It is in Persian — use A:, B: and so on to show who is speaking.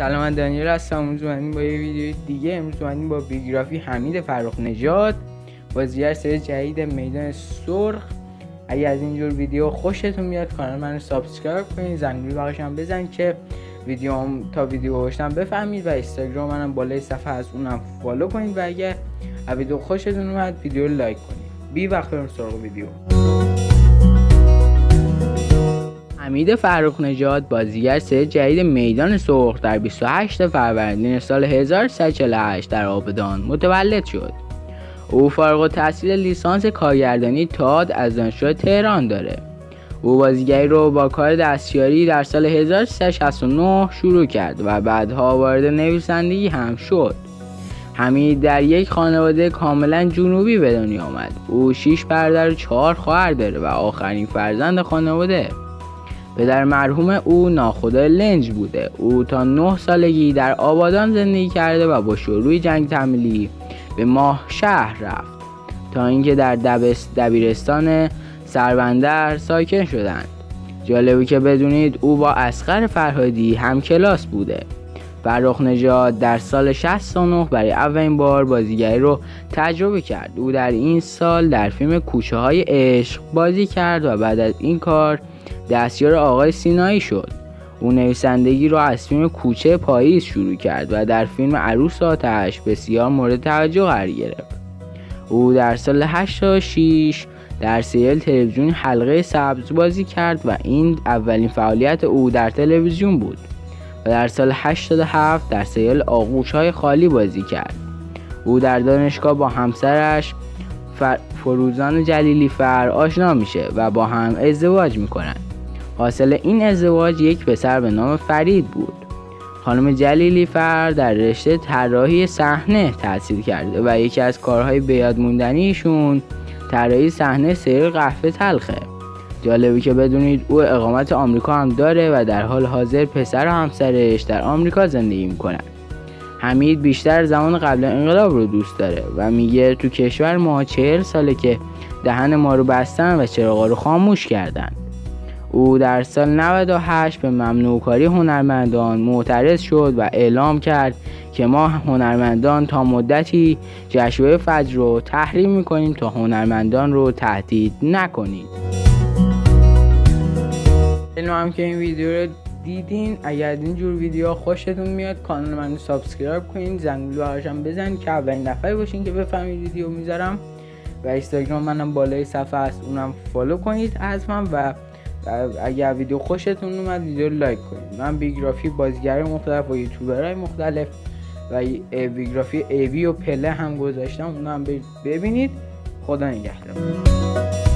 A: سلام من دانیل هستم. امروز با یه ویدیو دیگه. امروز با بیوگرافی حمید فرخ نژاد. بازیگر سری جدید میدان سرخ. اگه از اینجور ویدیو خوشتون میاد کانال منو subscribe کنید. زنگوله بغلش هم بزن که ویدیو تا ویدیو گذاشتم بفهمید و اینستاگرام منم بالای صفحه از اونم follow کنید و اگه ویدیو خوشتون اومد ویدیو like کنید. بی وقفه بریم سراغ ویدیو. حمید فرخ نژاد بازیگر سه جدید میدان سرخ در 28 فروردین سال 1348 در آبادان متولد شد. او فارغ التحصیل لیسانس کارگردانی تاد از دانشگاه تهران داره. او بازیگری رو با کار دستیاری در سال 1369 شروع کرد و بعدها وارد نویسندگی هم شد. حمید در یک خانواده کاملا جنوبی به دنیا آمد. او 6 برادر و 4 خواهر داره و آخرین فرزند خانواده. پدر مرحوم او ناخدا لنج بوده. او تا نه سالگی در آبادان زندگی کرده و با شروع جنگ تملی به ماه شهر رفت. تا اینکه در دبیرستان سربندر ساکن شدند. جالبی که بدونید او با اسقر فرهادی هم کلاس بوده. فرخ نژاد در سال 69 برای اولین بار بازیگری رو تجربه کرد. او در این سال در فیلم کوچه های عشق بازی کرد و بعد از این کار دستیار آقای سینایی شد. او نویسندگی را از فیلم کوچه پاییز شروع کرد و در فیلم عروس آتش بسیار مورد توجه قرار گرفت. او در سال 86 در سریال تلویزیون حلقه سبز بازی کرد و این اولین فعالیت او در تلویزیون بود و در سال 87 در سریال آغوش های خالی بازی کرد. او در دانشگاه با همسرش فروزان جلیلی فر آشنا میشه و با هم ازدواج می‌کنند حاصل این ازدواج یک پسر به نام فرید بود. خانم جلیلی فر در رشته طراحی صحنه تحصیل کرده و یکی از کارهای بیاد موندنیشون طراحی صحنه سیر قهوه تلخه. جالبی که بدونید او اقامت آمریکا هم داره و در حال حاضر پسر و همسرش در آمریکا زندگی می‌کنن. حمید بیشتر زمان قبل انقلاب رو دوست داره و میگه تو کشور ما چهل ساله که دهن ما رو بستن و چراغا رو خاموش کردن. او در سال 98 به ممنوع هنرمندان معترض شد و اعلام کرد که ما هنرمندان تا مدتی جشنواره فجر رو تحریم می‌کنیم تا هنرمندان رو تهدید نکنید هم که این ویدیو رو دیدین اگر این جور ویدیو خوشتون میاد کانال منو subscribe کنین زنگوله هم بزن که اولین دفعه باشین که بفهمید ویدیو می‌ذارم. و اینستاگرام منم بالای صفحه است اونم follow کنید از من و اگر ویدیو خوشتون اومد ویدیو like کنید. من بیوگرافی بازیگر مختلف و یوتیوبرهای مختلف و بیوگرافی ایوی و پله هم گذاشتم. اونم ببینید. خدا نگهدار.